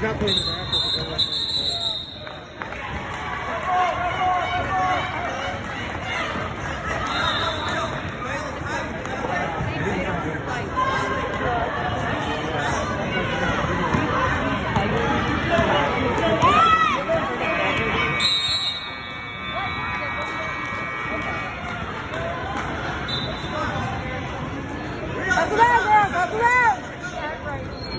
That's around, girls. That's around.